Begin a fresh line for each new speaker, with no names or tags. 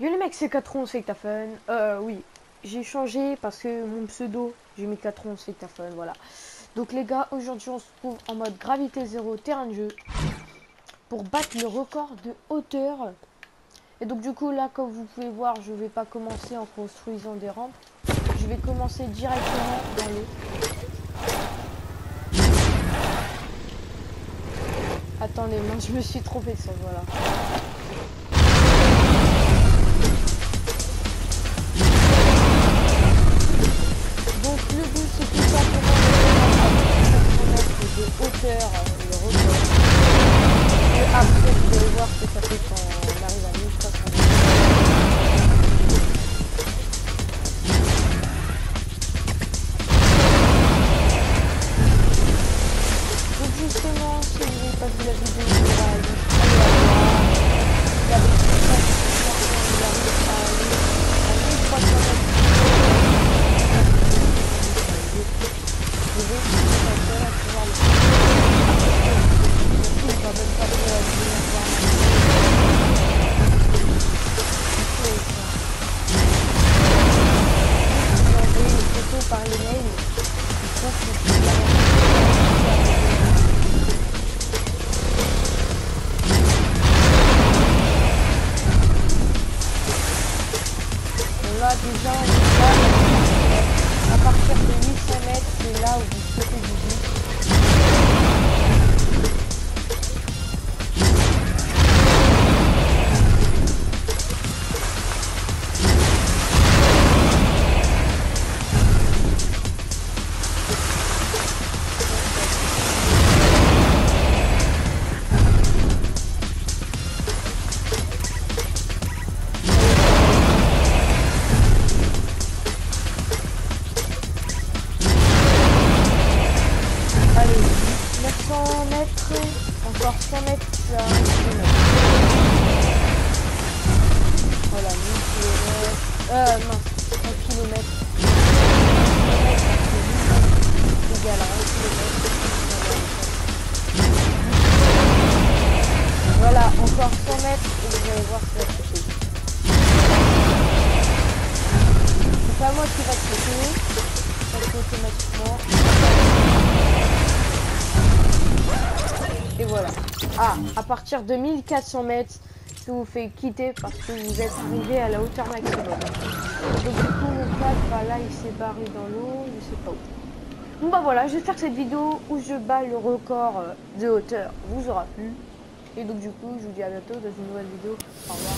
Yo les mecs, c'est 411 c'est que fun. Euh, oui, j'ai changé parce que mon pseudo, j'ai mis 411 c'est que fun, voilà. Donc les gars, aujourd'hui on se trouve en mode gravité zéro terrain de jeu pour battre le record de hauteur. Et donc du coup là, comme vous pouvez voir, je vais pas commencer en construisant des rampes. Je vais commencer directement dans. Attendez, moi je me suis trompé ça, voilà. Voir ce que ça fait quand on arrive à 1300 Donc justement, si vous n'avez pas vu la vidéo, on va aller voir. Il par email. Je pense que c'est bien. Bon, là déjà on là. À partir de 800 mètres, c'est là où vous sautez du but. 900 mètres, encore 100 mètres, ça. Voilà, 1000 km. Euh, mince, 1 km. égal à 1 km. Voilà, encore 100 mètres et vous allez voir va se C'est pas moi qui va te sauter, ça se Ah, à partir de 1400 mètres, ça vous fait quitter parce que vous êtes arrivé à la hauteur maximum. Donc du coup, mon plat, bah, là, il s'est barré dans l'eau, je sais pas où. Bon bah voilà, j'espère que cette vidéo où je bats le record euh, de hauteur vous aura plu. Et donc du coup, je vous dis à bientôt dans une nouvelle vidéo. Au revoir.